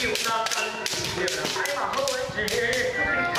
Chịu nạn ăn, 姬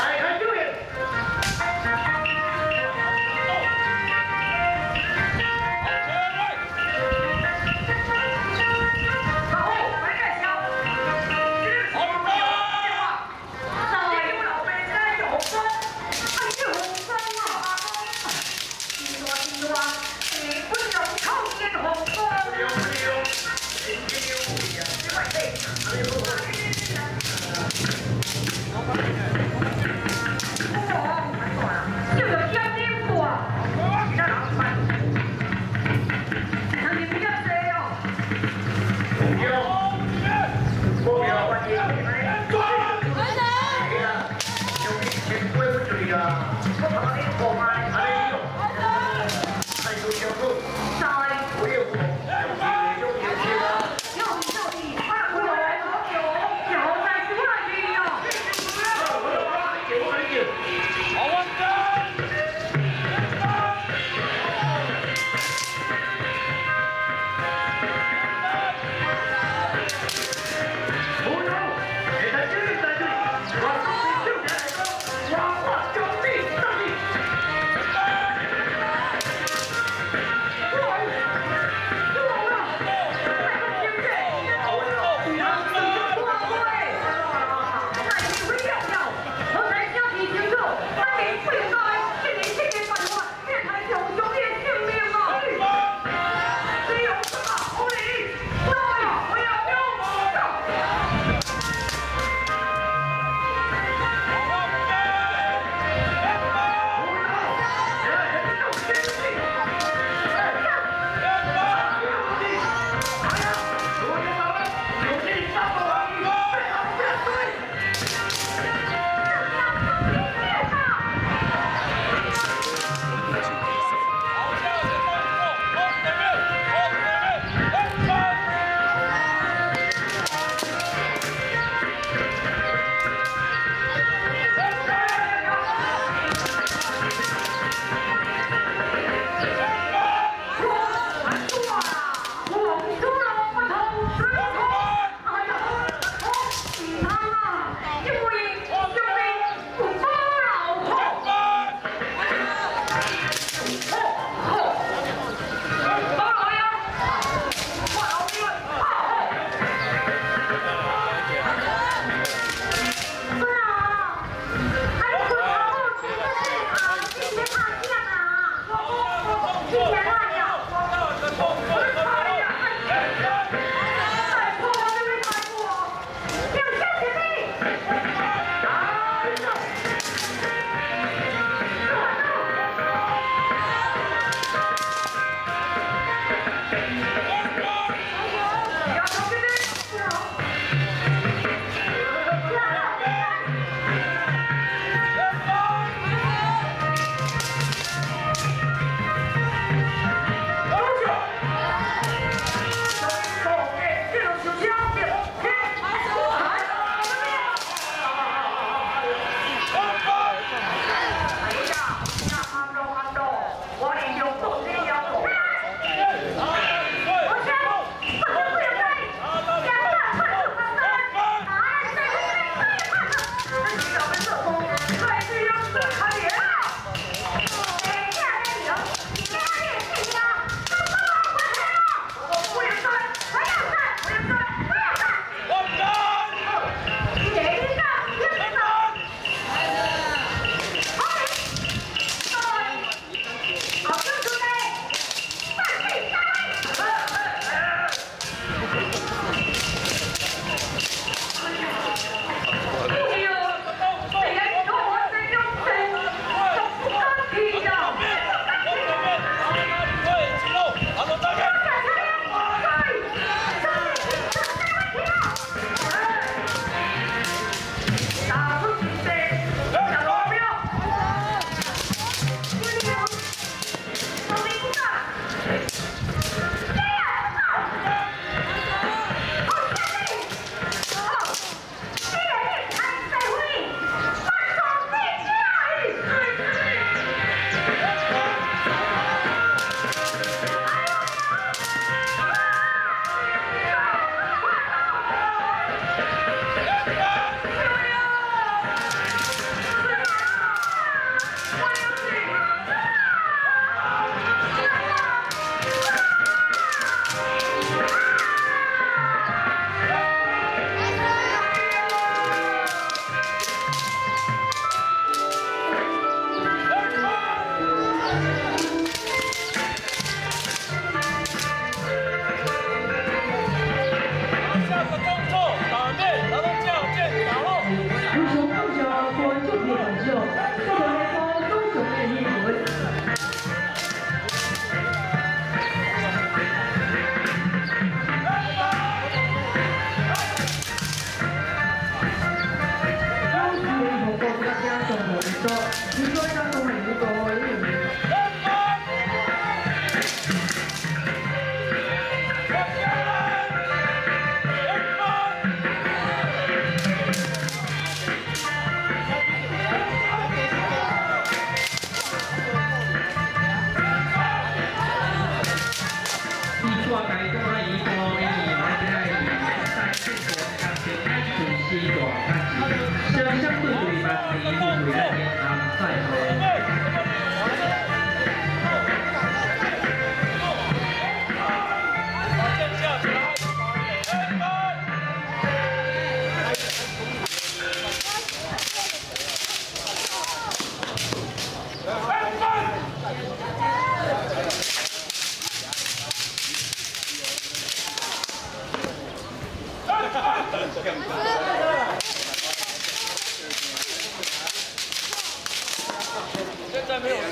安全西大看见，相相对对把第一步为咱天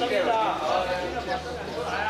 감사합니다.